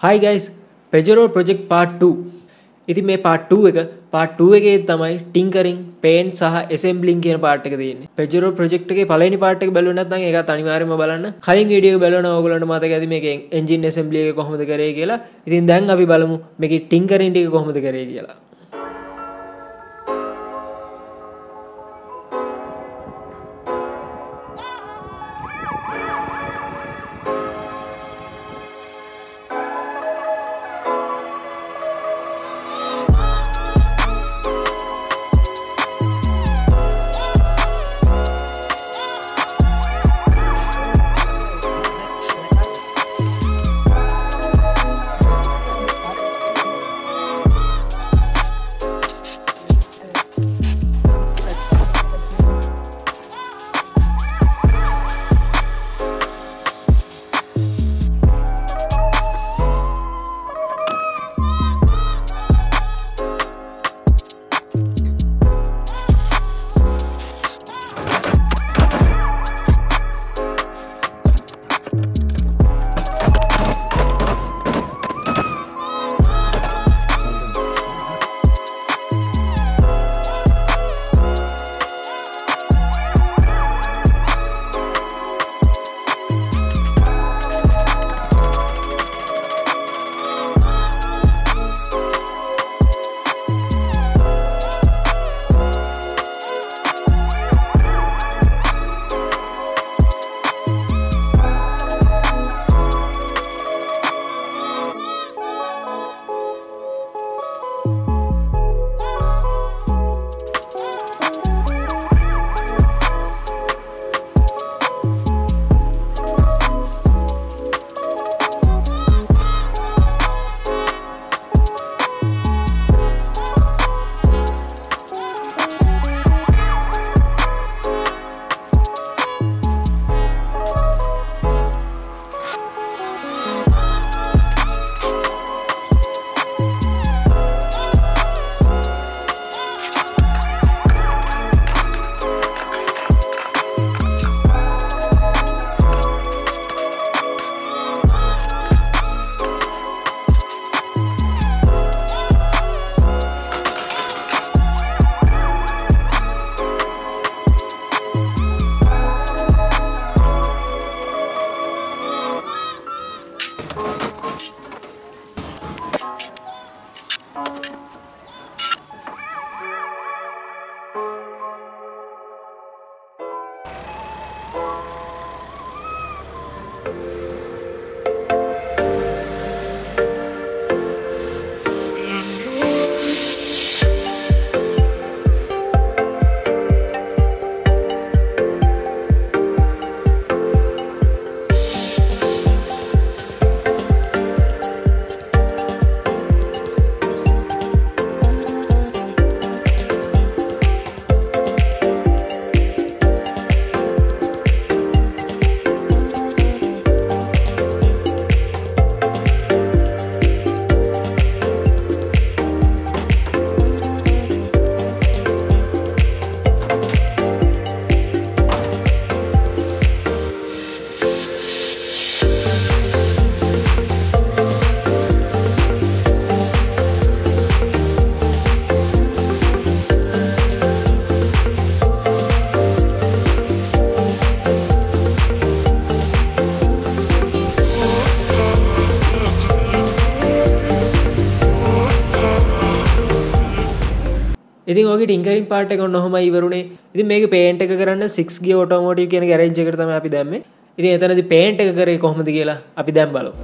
Hi guys Pajero project part 2 ඉති මේ part 2 එක පාට් 2 එකේ තමයි ටිංකරින් පේන් සහ එසෙම්බ්ලින් කියන පාට් එක තියෙන්නේ. පෙජරෝ ප්‍රොජෙක්ට් එකේ පළවෙනි පාට් එක බැලුවේ නැත්නම් ඒකත් අනිවාර්යයෙන්ම බලන්න. කලින් වීඩියෝ එක බලනවා ඕගොල්ලන්ට මතක ඇති මේකේ එන්ජින් එසෙම්බ්ලි එක කොහොමද කරේ කියලා. ඉතින් දැන් අපි බලමු මේකේ ටිංකරින් ටික කොහොමද කරේ කියලා. ඉතින් ඔගේ ටිංකරින් පාට කොන්න හොම ඉවරුණේ ඉතින් මේක පේන්ට එක කරන්න සික්ගේ ෝටෝමෝටිය කියන ගැරජකරතම අපි දැම්ම ඉතින් එතනති පේන්ට එක කරේ කොහොමති කියලා අපි දැම් බලෝ.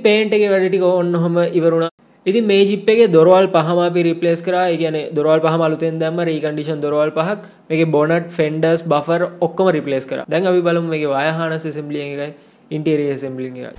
ඉතින් පේන්ට් එකේ වැඩ ටික ඔන්න ඔහම ඉවරුණා ඉතින් මේ ජිප් එකේ දොරවල් පහම අපි රිප්ලේස් කරා. ඒ කියන්නේ දොරවල් පහම අලුතෙන් දැම්ම රීකන්ඩිෂන් දොරවල් පහක් මේකේ බොනට් ෆෙන්ඩර්ස් බෆර් ඔක්කොම රිප්ලේස් කරා. දැන් අපි බලමු මේකේ වයර් හානස් ඇසෙම්බලි එකයි ඉන්ටීරියර් ඇසෙම්බලි එකයි.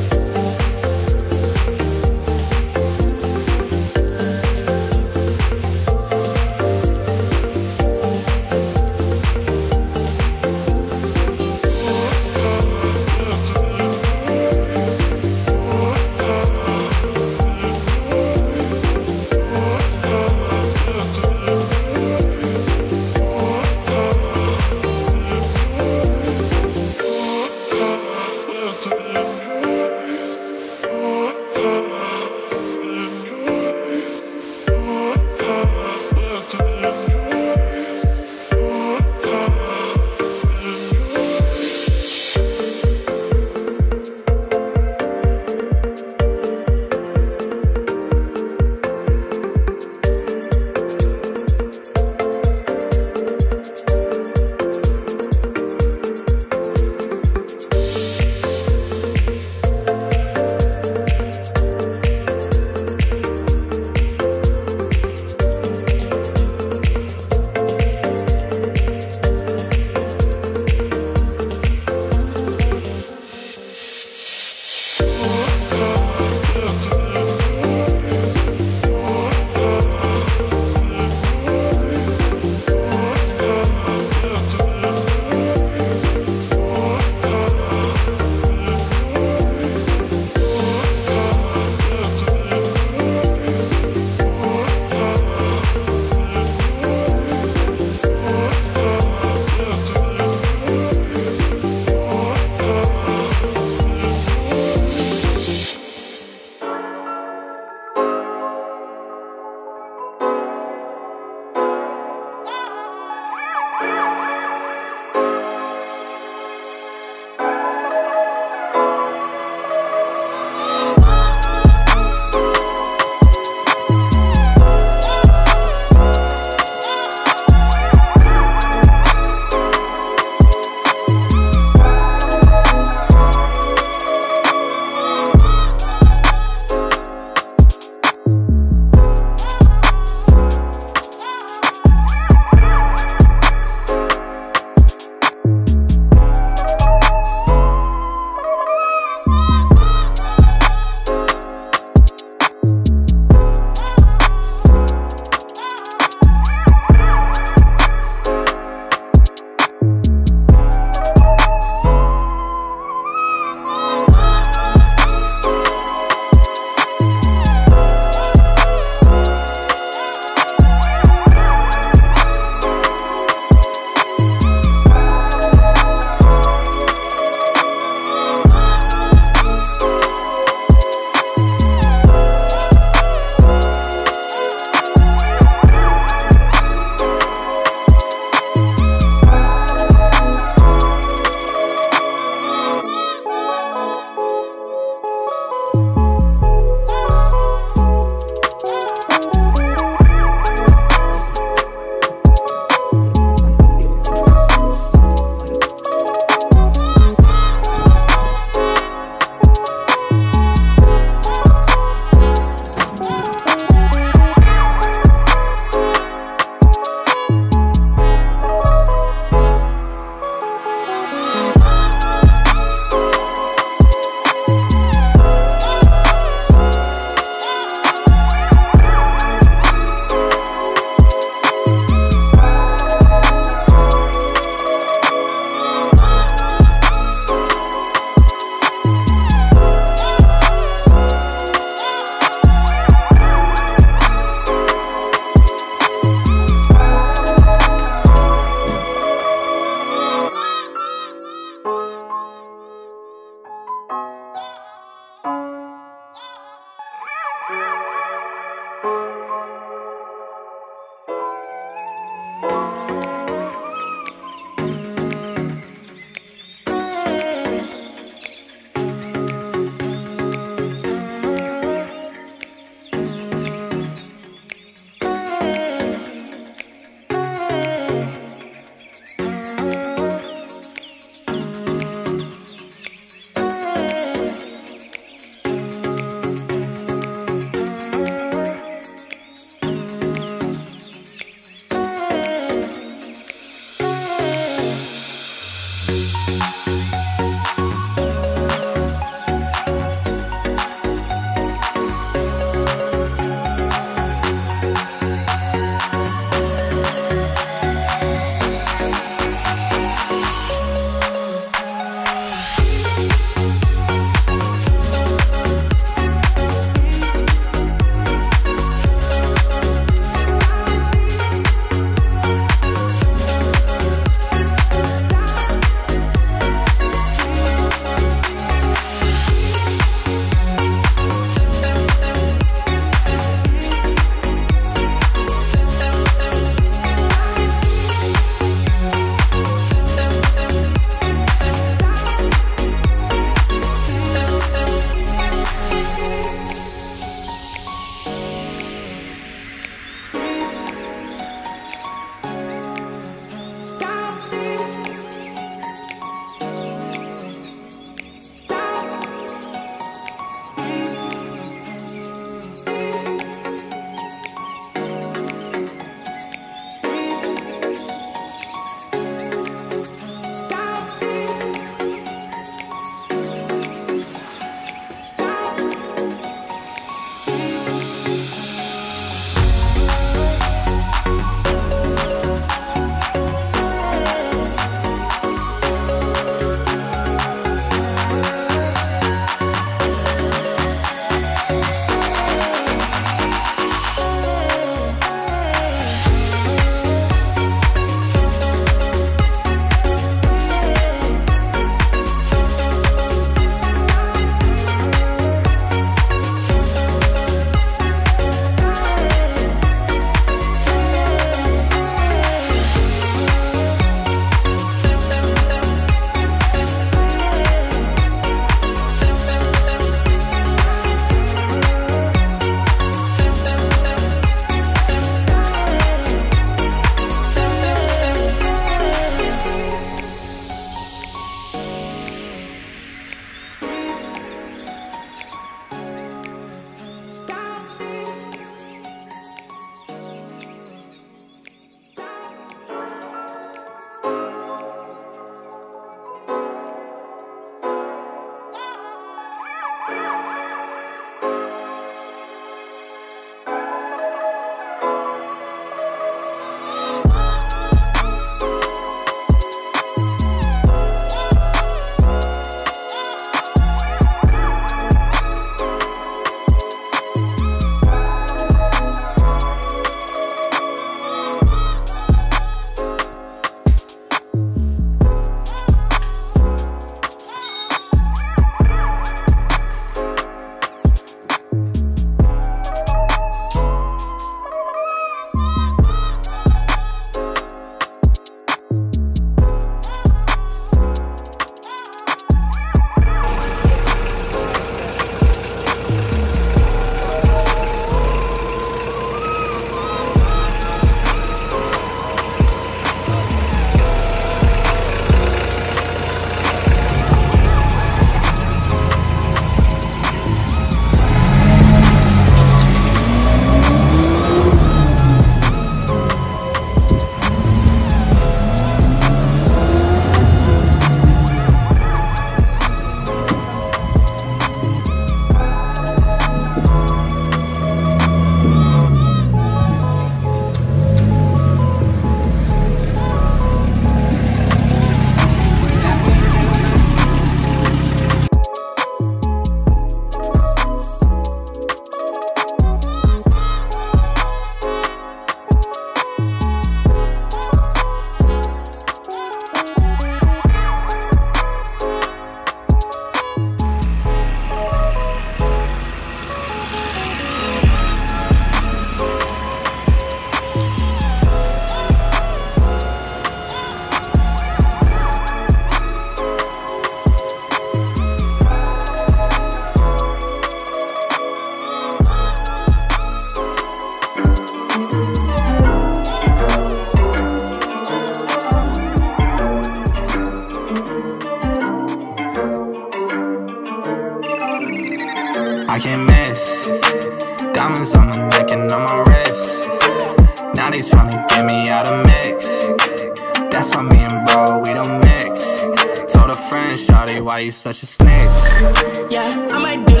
You such a snitch? Yeah, I might do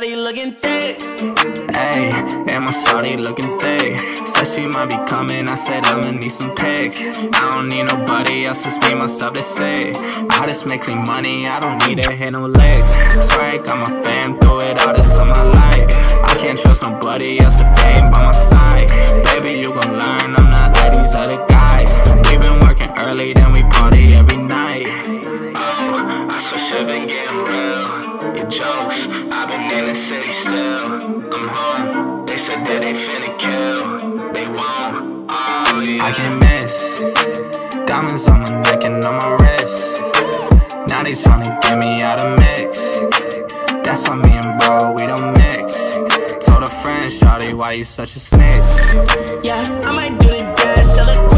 shawty looking thick. Ayy, and my shawty looking thick. Said she might be coming, I said I'ma need some pics. I don't need nobody else, it's me, myself, to say. I just make clean money, I don't need to hit no legs. I got my fam, through it all, this on my life. I can't trust nobody else, if they by my side. Baby, you gon' learn, I'm not like these other guys. we been working early, then we party every night. Oh, I swear shit been getting real. Your jokes, in the city still. I'm home, they said that they finna kill. They won't. Oh, yeah. I can't miss. Diamonds on my neck and on my wrist. Now they tryna get me out of mix. That's why me and bro, we don't mix. Told a friend, Shawty, why you such a snitch? Yeah, I might do the dance, sell it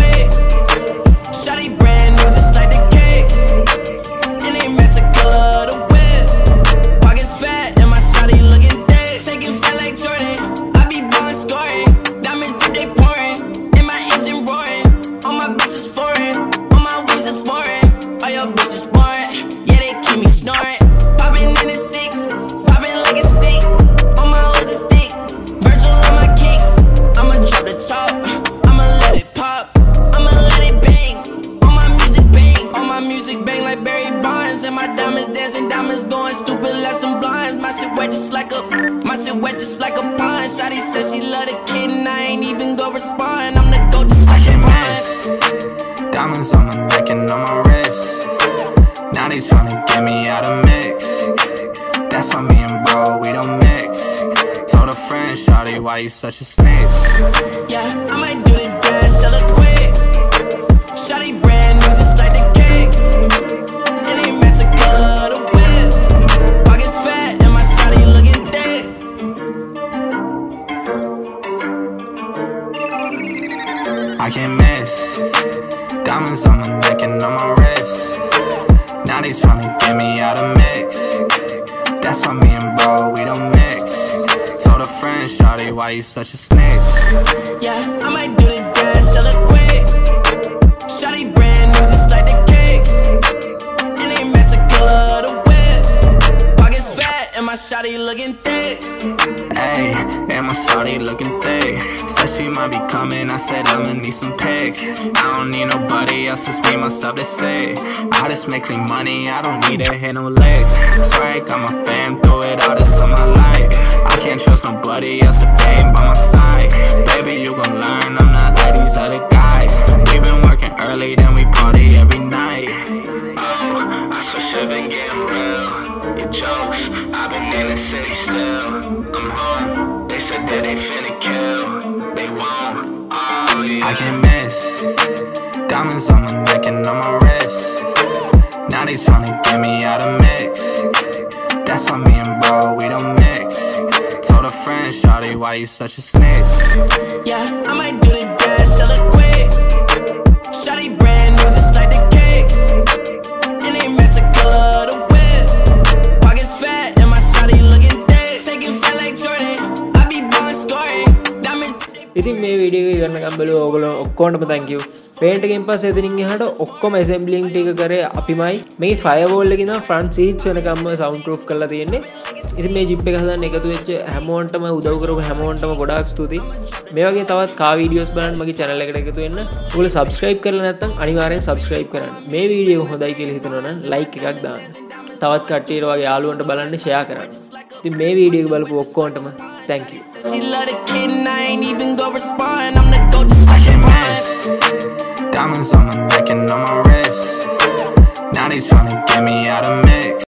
my wet just like a pond. Shotty said she love the kid and I ain't even go respond. I'm the goat just like can't Diamonds on my neck and on my wrist. Now they tryna get me out of mix. That's why me and bro, we don't mix. Told a friend, Shawty, why you such a snitch? Yeah, I might do the dance, sell On my neck and on my wrist. Now they tryna get me out of mix. That's why me and bro, we don't mix. Told a friend, Shawty, why you such a snitch? Yeah, I might do the dance, sell it quick. Shotty brand new, just like the kicks. And they killer of the whip. Pockets fat, and my shotty looking thick. Ayy, and my shawty looking thick. Said she might be coming, I said I'ma need some pics. I don't need nobody else, it's me, myself, to say. I just make clean money, I don't need to hit no legs. Swear I got my fam, through it all, this on my life. I can't trust nobody else, if they ain't by my side. Baby, you gon' learn, I'm not like these other guys. we been working early, then we party every night. Oh, I swear shit been getting real. Jokes, I've been in the city still. I'm home, said that they finna kill. They won't. Oh, yeah. I can't miss. Diamonds on my neck and on my wrist. Now they tryna get me out of mix. That's why me and bro, we don't mix. Told a friend, Shawty, why you such a snitch? Yeah, I might do the video ගන්න කම්බල ඕගල ඔක්කෝටම තැංකව පේන්ටගෙන් පස් එතිනින් හට ඔක්කොම එසම්බලිින් ටික කර අපිමයි. මේ ෆයබෝල්ලගෙන ෆ්‍රන්් සීච් වනකම්ම සෞන්් රෝ් කල තියෙන්නේ. ඉති මේ ජිප්ප හදන්න එකතු වෙච්ච හැමෝන්ටම උදවකරක හැමෝන්ටම ගොඩක් ස්තුති මේගේ තවත් කාවීඩියෝස් බලන් මගේ චැනල එකට එකතු වෙන්න. ගල සබස්ක්‍රයිප් කරල නැත්තම් අනිවාරයෙන් සබස්ක්‍රයිප් කරන්න. මේ වීඩියෝ හොඳයි කියල හිතනවන ලයික් එකක් දාන්න. තවත් කට්ටේට වගේ යාලුවන්ට බලන්න ෂයා කරන්න. She love the kid and I ain't even go respond. I'm the go just like Diamonds on my neck and on my wrist. Now they tryna get me out of mix.